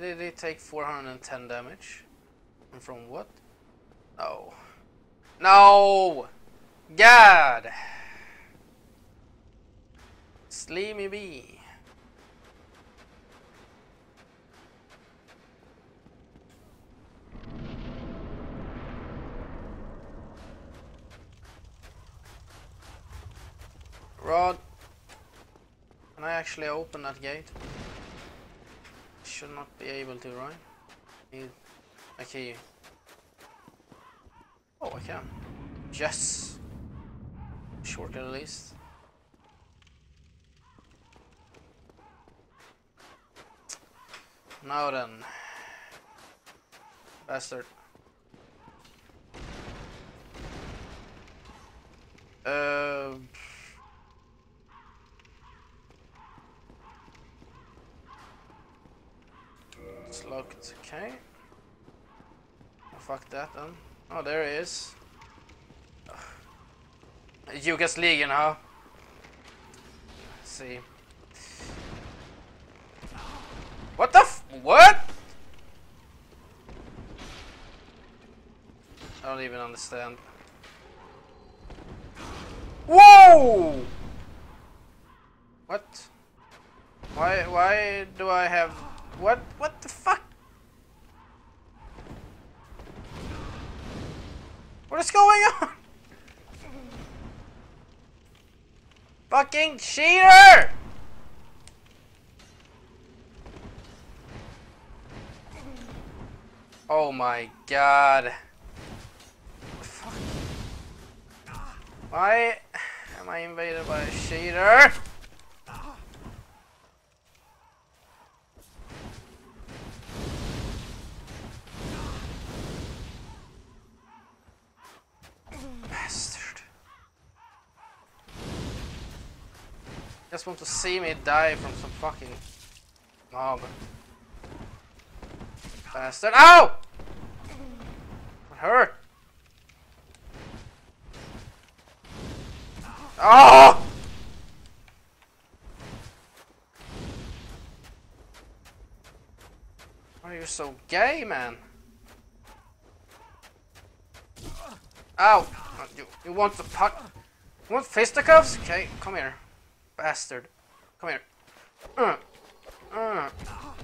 Did he take 410 damage? And from what? No. No! God! Sleamy bee. Rod. Can I actually open that gate? Should not be able to, right? Need a key. Oh, I can. Yes! Shortly at least. Now then. Bastard. Uh, it's locked. Okay. Oh, fuck that then. Oh, there he is. Jugasligan, huh? Let's see. What the f- What? I don't even understand. Whoa! What? Why, why do I have... What, what the fuck? What is going on? Fucking cheater! Oh my god. Fuck. Why am I invaded by a cheater? Bastard. Just want to see me die from some fucking mob. Bastard. Ow! It hurt. Oh! Why are you so gay, man? Ow! You, you want the pot? You want fisticuffs? Okay, come here. Bastard. Come here. Uh, uh.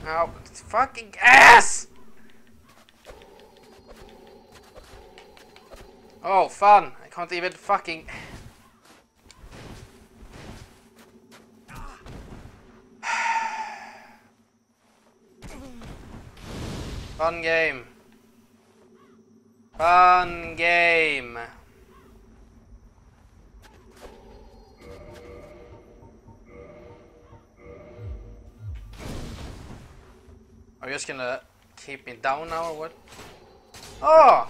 Ow. Fucking ass! Oh, fun. I can't even fucking... Fun game. Fun game. Are you just gonna keep me down now or what? Oh!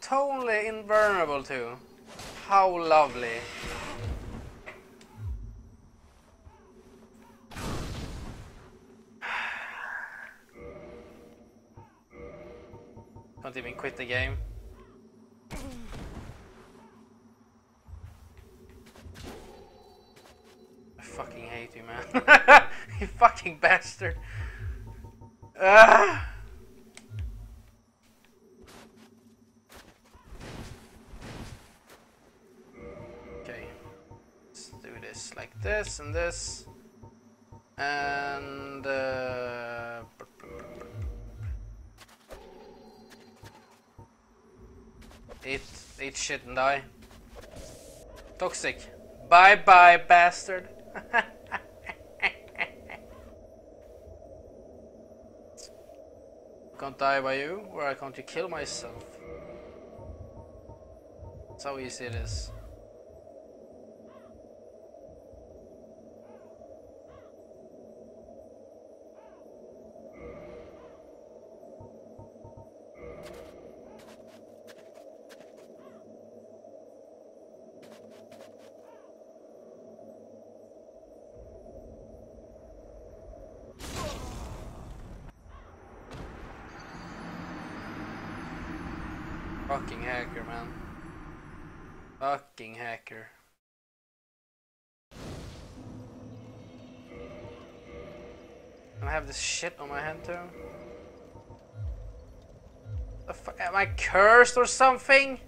Totally invulnerable too. How lovely. Can't even quit the game. I fucking hate you, man. you fucking bastard. Ah. Okay. Let's do this like this and this. And uh, eat shit and die. Toxic. Bye bye bastard. can't die by you, or I can't kill myself. That's how easy it is. Fucking hacker, man. Fucking hacker. And I have this shit on my hand too. The fu- am I cursed or something?